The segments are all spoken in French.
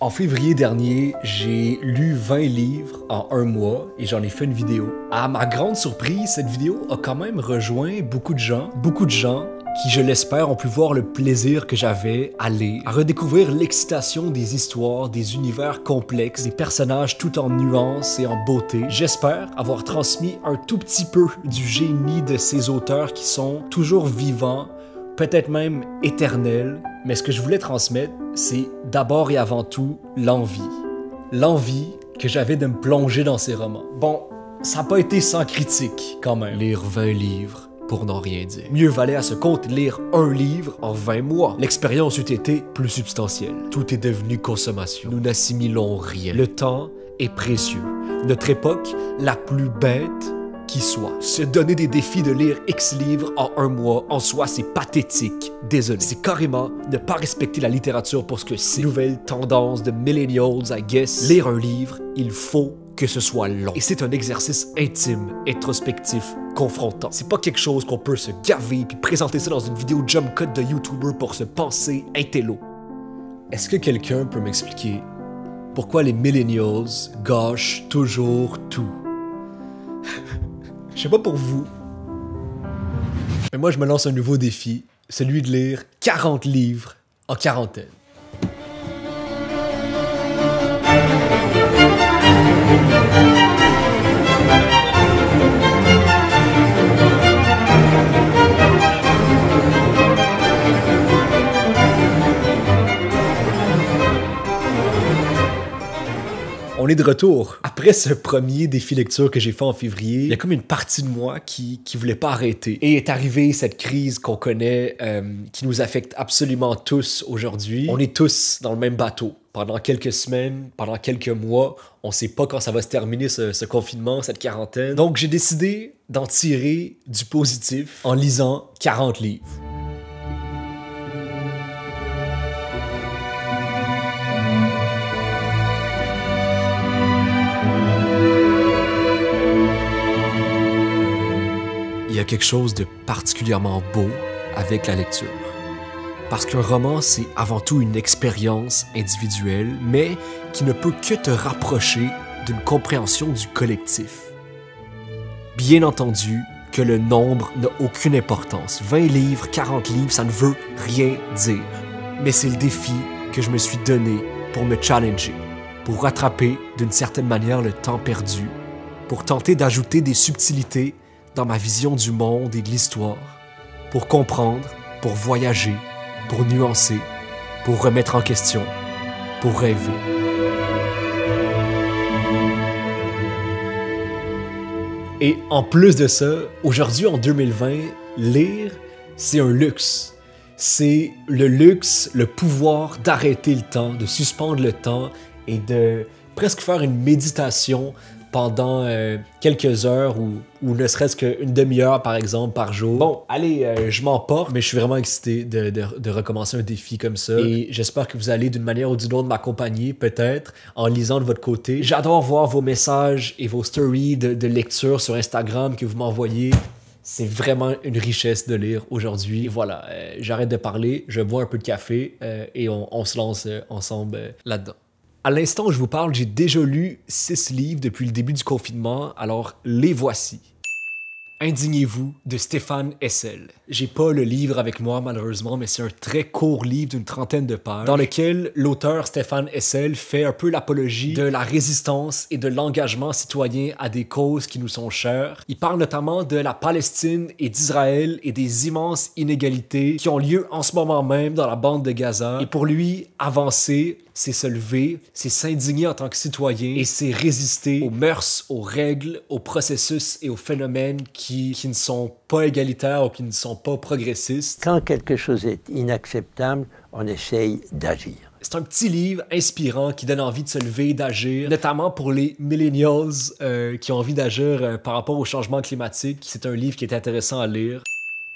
En février dernier, j'ai lu 20 livres en un mois et j'en ai fait une vidéo. À ma grande surprise, cette vidéo a quand même rejoint beaucoup de gens, beaucoup de gens qui, je l'espère, ont pu voir le plaisir que j'avais à lire, à redécouvrir l'excitation des histoires, des univers complexes, des personnages tout en nuances et en beauté. J'espère avoir transmis un tout petit peu du génie de ces auteurs qui sont toujours vivants, peut-être même éternels, mais ce que je voulais transmettre, c'est d'abord et avant tout l'envie. L'envie que j'avais de me plonger dans ces romans. Bon, ça n'a pas été sans critique quand même. Lire 20 livres pour n'en rien dire. Mieux valait à ce compte lire un livre en 20 mois. L'expérience eût été plus substantielle. Tout est devenu consommation. Nous n'assimilons rien. Le temps est précieux. Notre époque, la plus bête, qui soit. Se donner des défis de lire X livres en un mois, en soi, c'est pathétique. Désolé. C'est carrément ne pas respecter la littérature pour ce que c'est. Nouvelle tendance de millennials, I guess. Lire un livre, il faut que ce soit long. Et c'est un exercice intime, introspectif, confrontant. C'est pas quelque chose qu'on peut se gaver puis présenter ça dans une vidéo jump cut de YouTuber pour se penser intello. Est-ce que quelqu'un peut m'expliquer pourquoi les millennials gâchent toujours tout? Je sais pas pour vous, mais moi je me lance un nouveau défi, celui de lire 40 livres en quarantaine. On est de retour. Après ce premier défi lecture que j'ai fait en février, il y a comme une partie de moi qui, qui voulait pas arrêter. Et est arrivée cette crise qu'on connaît, euh, qui nous affecte absolument tous aujourd'hui. On est tous dans le même bateau. Pendant quelques semaines, pendant quelques mois, on sait pas quand ça va se terminer ce, ce confinement, cette quarantaine. Donc j'ai décidé d'en tirer du positif en lisant 40 livres. Y a quelque chose de particulièrement beau avec la lecture. Parce qu'un roman, c'est avant tout une expérience individuelle, mais qui ne peut que te rapprocher d'une compréhension du collectif. Bien entendu que le nombre n'a aucune importance. 20 livres, 40 livres, ça ne veut rien dire. Mais c'est le défi que je me suis donné pour me challenger, pour rattraper d'une certaine manière le temps perdu, pour tenter d'ajouter des subtilités dans ma vision du monde et de l'histoire, pour comprendre, pour voyager, pour nuancer, pour remettre en question, pour rêver. Et en plus de ça, aujourd'hui en 2020, lire, c'est un luxe. C'est le luxe, le pouvoir d'arrêter le temps, de suspendre le temps et de presque faire une méditation pendant euh, quelques heures ou, ou ne serait-ce qu'une demi-heure par exemple par jour. Bon, allez, euh, je m'emporte, mais je suis vraiment excité de, de, de, recommencer un défi comme ça. Et j'espère que vous allez d'une manière ou d'une autre m'accompagner, peut-être, en lisant de votre côté. J'adore voir vos messages et vos stories de, de lecture sur Instagram que vous m'envoyez. C'est vraiment une richesse de lire aujourd'hui. Voilà, euh, j'arrête de parler, je bois un peu de café euh, et on, on, se lance ensemble là-dedans. À l'instant où je vous parle, j'ai déjà lu six livres depuis le début du confinement, alors les voici. Indignez-vous de Stéphane Hessel. J'ai pas le livre avec moi malheureusement, mais c'est un très court livre d'une trentaine de pages dans lequel l'auteur Stéphane Hessel fait un peu l'apologie de la résistance et de l'engagement citoyen à des causes qui nous sont chères. Il parle notamment de la Palestine et d'Israël et des immenses inégalités qui ont lieu en ce moment même dans la bande de Gaza. Et pour lui, avancer, c'est se lever, c'est s'indigner en tant que citoyen et c'est résister aux mœurs, aux règles, aux processus et aux phénomènes qui, qui ne sont pas égalitaires ou qui ne sont pas progressistes. Quand quelque chose est inacceptable, on essaye d'agir. C'est un petit livre inspirant qui donne envie de se lever, d'agir, notamment pour les millennials euh, qui ont envie d'agir euh, par rapport au changement climatique. C'est un livre qui est intéressant à lire.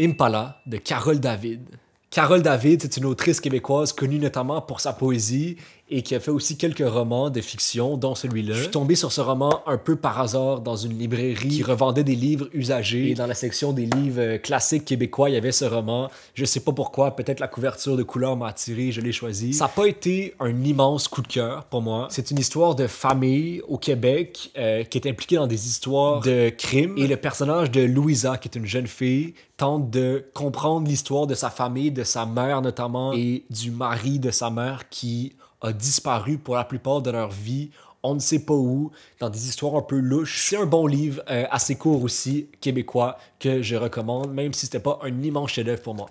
Impala de Carole David. Carole David, c'est une autrice québécoise connue notamment pour sa poésie et qui a fait aussi quelques romans de fiction, dont celui-là. Je suis tombé sur ce roman un peu par hasard dans une librairie qui revendait des livres usagés. Et dans la section des livres euh, classiques québécois, il y avait ce roman. Je sais pas pourquoi, peut-être la couverture de couleur m'a attiré, je l'ai choisi. Ça n'a pas été un immense coup de cœur pour moi. C'est une histoire de famille au Québec euh, qui est impliquée dans des histoires de crimes. Et le personnage de Louisa, qui est une jeune fille, tente de comprendre l'histoire de sa famille, de sa mère notamment, et du mari de sa mère qui a disparu pour la plupart de leur vie. On ne sait pas où, dans des histoires un peu louches. C'est un bon livre, euh, assez court aussi, québécois, que je recommande, même si c'était pas un immense chef-d'œuvre pour moi.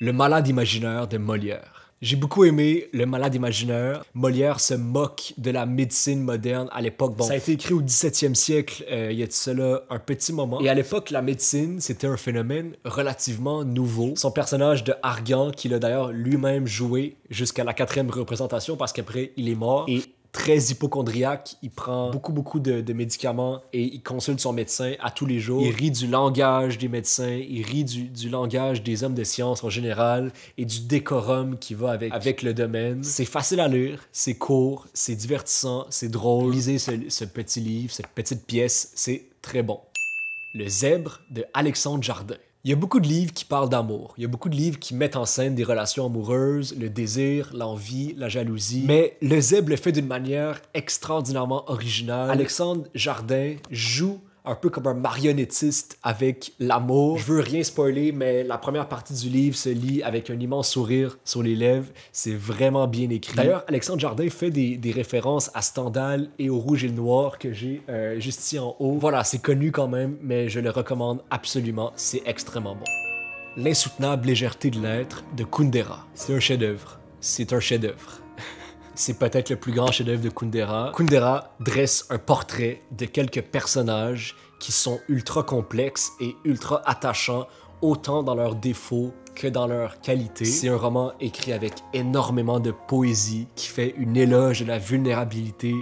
Le malade imaginaire de Molière. J'ai beaucoup aimé Le Malade imaginaire. Molière se moque de la médecine moderne à l'époque. Bon, ça a été écrit au 17e siècle, euh, il y a de cela un petit moment. Et à l'époque, la médecine, c'était un phénomène relativement nouveau. Son personnage de Argan, qu'il a d'ailleurs lui-même joué jusqu'à la quatrième représentation parce qu'après, il est mort. Très hypochondriaque. Il prend beaucoup, beaucoup de, médicaments et il consulte son médecin à tous les jours. Il rit du langage des médecins, il rit du, langage des hommes de science en général et du décorum qui va avec, avec le domaine. C'est facile à lire, c'est court, c'est divertissant, c'est drôle. Lisez ce petit livre, cette petite pièce, c'est très bon. Le zèbre de Alexandre Jardin. Il y a beaucoup de livres qui parlent d'amour. Il y a beaucoup de livres qui mettent en scène des relations amoureuses, le désir, l'envie, la jalousie. Mais le Zeb le fait d'une manière extraordinairement originale. Alexandre Jardin joue un peu comme un marionnettiste avec l'amour. Je veux rien spoiler, mais la première partie du livre se lit avec un immense sourire sur les lèvres. C'est vraiment bien écrit. D'ailleurs, Alexandre Jardin fait des, références à Stendhal et au Rouge et le Noir que j'ai euh, juste ici en haut. Voilà, c'est connu quand même, mais je le recommande absolument. C'est extrêmement bon. L'insoutenable légèreté de l'être de Kundera. C'est un chef-d'œuvre. C'est un chef-d'œuvre c'est peut-être le plus grand chef-d'œuvre de Kundera. Kundera dresse un portrait de quelques personnages qui sont ultra complexes et ultra attachants, autant dans leurs défauts que dans leur qualité. C'est un roman écrit avec énormément de poésie qui fait une éloge de la vulnérabilité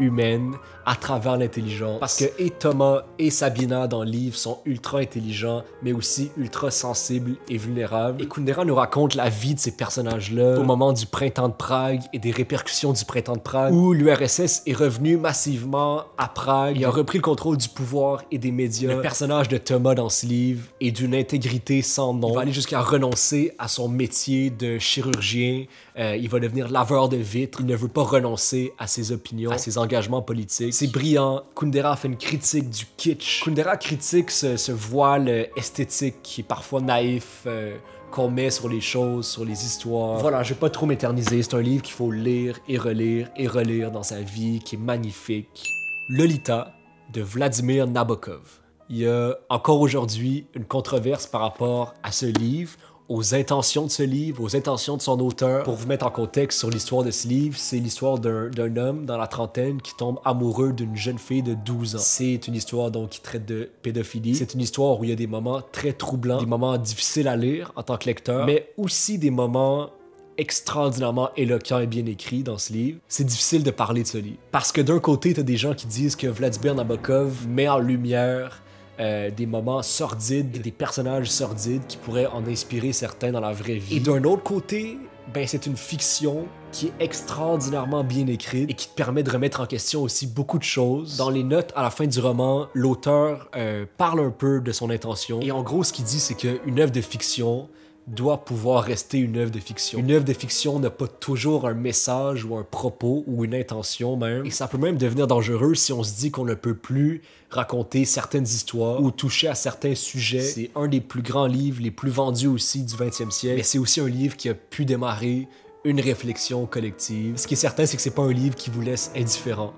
humaine à travers l'intelligence. Parce que et Thomas et Sabina dans le livre sont ultra intelligents, mais aussi ultra sensibles et vulnérables. Et Kundera nous raconte la vie de ces personnages-là au moment du printemps de Prague et des répercussions du printemps de Prague, où l'URSS est revenu massivement à Prague et a repris le contrôle du pouvoir et des médias. Le personnage de Thomas dans ce livre est d'une intégrité sans nom. Il va aller jusqu'à renoncer à son métier de chirurgien. Euh, il va devenir laveur de vitres. Il ne veut pas renoncer à ses opinions, à ses engagements politiques. C'est brillant. Kundera fait une critique du kitsch. Kundera critique ce, voile esthétique qui est parfois naïf. Euh, qu'on met sur les choses, sur les histoires. Voilà, je vais pas trop m'éterniser. C'est un livre qu'il faut lire et relire et relire dans sa vie, qui est magnifique. Lolita de Vladimir Nabokov. Il y a encore aujourd'hui une controverse par rapport à ce livre aux intentions de ce livre, aux intentions de son auteur. Pour vous mettre en contexte sur l'histoire de ce livre, c'est l'histoire d'un homme dans la trentaine qui tombe amoureux d'une jeune fille de 12 ans. C'est une histoire donc qui traite de pédophilie. C'est une histoire où il y a des moments très troublants, des moments difficiles à lire en tant que lecteur, mais aussi des moments extraordinairement éloquents et bien écrits dans ce livre. C'est difficile de parler de ce livre. Parce que d'un côté, t'as des gens qui disent que Vladimir Nabokov met en lumière euh, des moments sordides, des personnages sordides qui pourraient en inspirer certains dans la vraie vie. Et d'un autre côté, ben c'est une fiction qui est extraordinairement bien écrite et qui te permet de remettre en question aussi beaucoup de choses. Dans les notes à la fin du roman, l'auteur euh, parle un peu de son intention et en gros ce qu'il dit c'est qu'une œuvre de fiction doit pouvoir rester une œuvre de fiction. Une œuvre de fiction n'a pas toujours un message ou un propos ou une intention même. Et ça peut même devenir dangereux si on se dit qu'on ne peut plus raconter certaines histoires ou toucher à certains sujets. C'est un des plus grands livres, les plus vendus aussi du 20e siècle. Mais c'est aussi un livre qui a pu démarrer une réflexion collective. Ce qui est certain, c'est que c'est pas un livre qui vous laisse indifférent.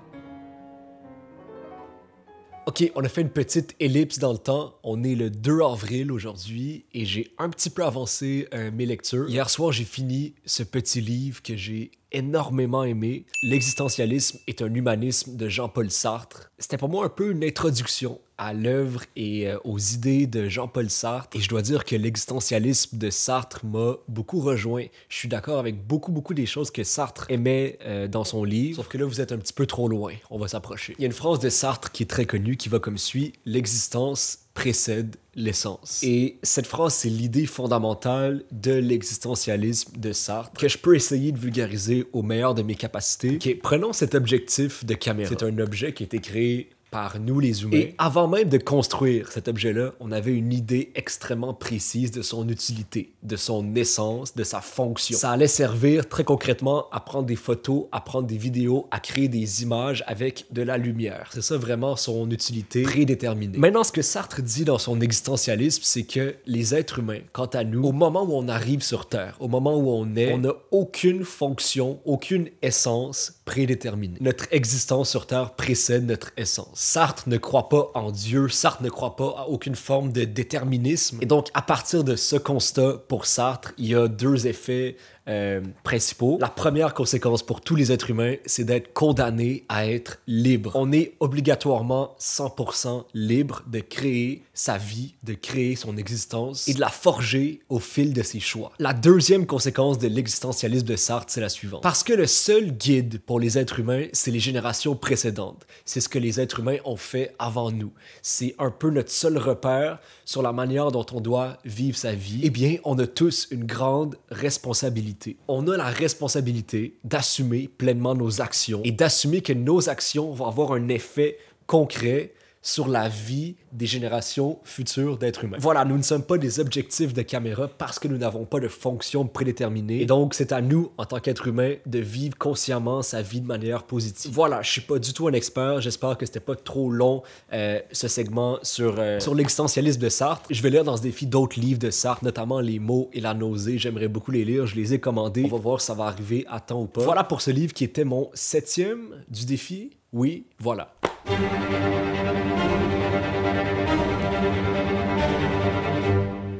Ok, on a fait une petite ellipse dans le temps. On est le 2 avril aujourd'hui et j'ai un petit peu avancé euh, mes lectures. Hier soir, j'ai fini ce petit livre que j'ai énormément aimé. L'existentialisme est un humanisme de Jean-Paul Sartre. C'était pour moi un peu une introduction à l'œuvre et euh, aux idées de Jean-Paul Sartre. Et je dois dire que l'existentialisme de Sartre m'a beaucoup rejoint. Je suis d'accord avec beaucoup, beaucoup des choses que Sartre aimait euh, dans son livre. Sauf que là, vous êtes un petit peu trop loin. On va s'approcher. Il y a une phrase de Sartre qui est très connue qui va comme suit L'existence précède l'essence. Et cette phrase, c'est l'idée fondamentale de l'existentialisme de Sartre que je peux essayer de vulgariser au meilleur de mes capacités. Ok, prenons cet objectif de caméra. C'est un objet qui a été créé par nous les humains. Et avant même de construire cet objet-là, on avait une idée extrêmement précise de son utilité, de son essence, de sa fonction. Ça allait servir très concrètement à prendre des photos, à prendre des vidéos, à créer des images avec de la lumière. C'est ça vraiment son utilité prédéterminée. Maintenant, ce que Sartre dit dans son existentialisme, c'est que les êtres humains, quant à nous, au moment où on arrive sur Terre, au moment où on est, on n'a aucune fonction, aucune essence prédéterminée. Notre existence sur Terre précède notre essence. Sartre ne croit pas en Dieu, Sartre ne croit pas à aucune forme de déterminisme. Et donc, à partir de ce constat, pour Sartre, il y a deux effets euh, principaux. La première conséquence pour tous les êtres humains, c'est d'être condamné à être libre. On est obligatoirement 100% libre de créer sa vie, de créer son existence et de la forger au fil de ses choix. La deuxième conséquence de l'existentialisme de Sartre, c'est la suivante. Parce que le seul guide pour les êtres humains, c'est les générations précédentes. C'est ce que les êtres humains ont fait avant nous. C'est un peu notre seul repère sur la manière dont on doit vivre sa vie. Eh bien, on a tous une grande responsabilité on a la responsabilité d'assumer pleinement nos actions et d'assumer que nos actions vont avoir un effet concret sur la vie des générations futures d'êtres humains. Voilà, nous ne sommes pas des objectifs de caméra parce que nous n'avons pas de fonction prédéterminée. Et donc, c'est à nous, en tant qu'être humain, de vivre consciemment sa vie de manière positive. Voilà, je suis pas du tout un expert. J'espère que c'était pas trop long, euh, ce segment sur, euh, sur l'existentialisme de Sartre. Je vais lire dans ce défi d'autres livres de Sartre, notamment Les mots et la nausée. J'aimerais beaucoup les lire. Je les ai commandés. On va voir si ça va arriver à temps ou pas. Voilà pour ce livre qui était mon septième du défi. Oui, voilà.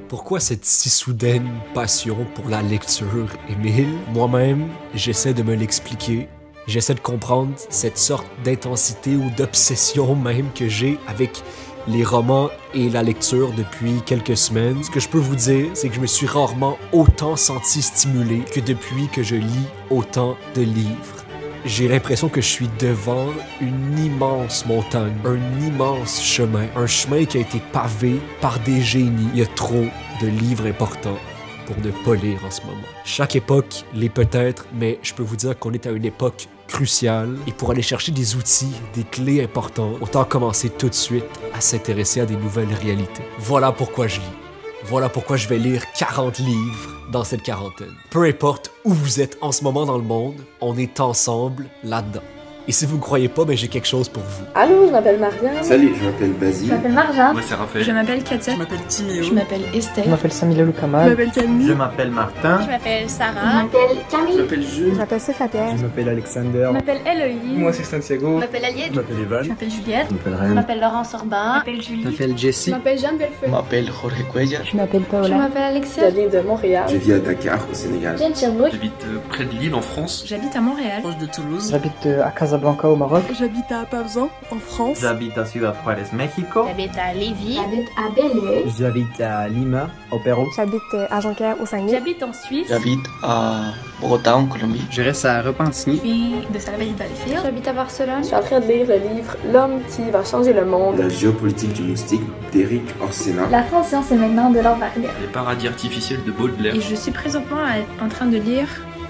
Pourquoi cette si soudaine passion pour la lecture, Émile? Moi-même, j'essaie de me l'expliquer. J'essaie de comprendre cette sorte d'intensité ou d'obsession même que j'ai avec les romans et la lecture depuis quelques semaines. Ce que je peux vous dire, c'est que je me suis rarement autant senti stimulé que depuis que je lis autant de livres j'ai l'impression que je suis devant une immense montagne, un immense chemin, un chemin qui a été pavé par des génies. Il y a trop de livres importants pour ne pas lire en ce moment. Chaque époque l'est peut-être, mais je peux vous dire qu'on est à une époque cruciale et pour aller chercher des outils, des clés importantes, autant commencer tout de suite à s'intéresser à des nouvelles réalités. Voilà pourquoi je lis. Voilà pourquoi je vais lire 40 livres dans cette quarantaine. Peu importe où vous êtes en ce moment dans le monde, on est ensemble là-dedans. Et si vous ne croyez pas, ben j'ai quelque chose pour vous. Allô, je m'appelle Marianne. Salut, je m'appelle Basile. Je m'appelle Marja. Moi, c'est Raphaël. Je m'appelle Katia. Je m'appelle Timéo. Je m'appelle Estelle. Je m'appelle Samila Loukama. Je m'appelle Camille. Je m'appelle Martin. Je m'appelle Sarah. Je m'appelle Camille. Je m'appelle Jules. Je m'appelle Stéphane. Je m'appelle Alexander. Je m'appelle Eloïse. Moi, c'est Santiago. Je m'appelle Aliette. Je m'appelle Evan. Je m'appelle Juliette. Je m'appelle Ren. Je m'appelle Laurence Orban. Je m'appelle Julie. Je m'appelle Jessie. Je m'appelle Jeanne Bellefeuille. Je m'appelle Jorge Cuellar. Je m'appelle Paola. Je m'appelle Alexia. Je viens de Montréal. Je vis à Dakar, au Sénégal. Je viens de Sherbrooke. J'habite près de Lille, en France. J'habite à Montréal. Proche de Toulouse. J'habite à Casablanca, au Maroc. J'habite à Pavzan, en France. J'habite à Ciudad Juárez, Mexico. J'habite à Lévis. J'habite à Belleuil. J'habite à Lima, au Pérou. J'habite à Jonquière, au Saguenay. J'habite en Suisse. J'habite à Bogota, en Colombie. Je reste à Repentigny. Je de Salvador J'habite à Barcelone. Je suis en train de lire le livre L'homme qui va changer le monde. La géopolitique du moustique d'Éric Orsena. La conscience est maintenant de l'or. Les paradis artificiels de Baudelaire. Et je suis présentement en train de lire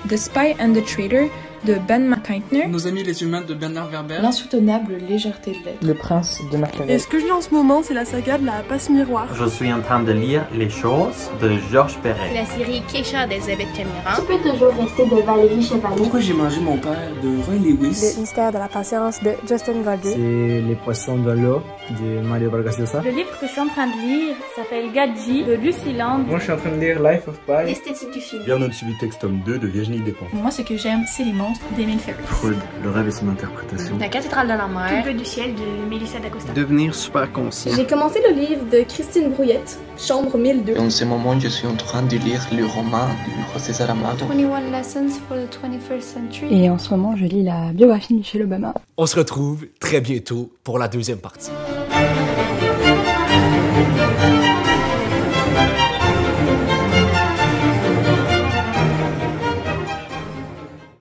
The Spy and the Traitor de Ben McKeitner. Nos amis les humains de Bernard Werber. L'insoutenable légèreté de l'être. Le prince de Machiavel. Et ce que je lis en ce moment, c'est la saga de la passe miroir? Je suis en train de lire Les choses de Georges Perec. La série Keisha d'Elisabeth Cameron. Tu peux toujours rester de Valérie Chevalier. Pourquoi j'ai mangé mon père de Roy Lewis? Le mystère de la patience de Justin Goldie. C'est Les poissons de l'eau de Mario Vargas Llosa. Le livre que je suis en train de lire s'appelle Gadji de Lucy Land. Moi je suis en train de lire Life of Pi. L'esthétique du film. Bien au-dessus du texte tome 2 de Virginie Despentes. Moi ce que j'aime c'est les monstres d'Emile Ferris. Freud, le rêve et son interprétation. La cathédrale de la mer. Tout bleu du ciel de Mélissa d'Acosta. Devenir super conscient. J'ai commencé le livre de Christine Brouillette, Chambre 1002. Et en ce moment, je suis en train de lire le roman de José Saramago. 21 Lessons for the 21st Century. Et en ce moment, je lis la biographie de Michelle Obama. On se retrouve très bientôt pour la deuxième partie.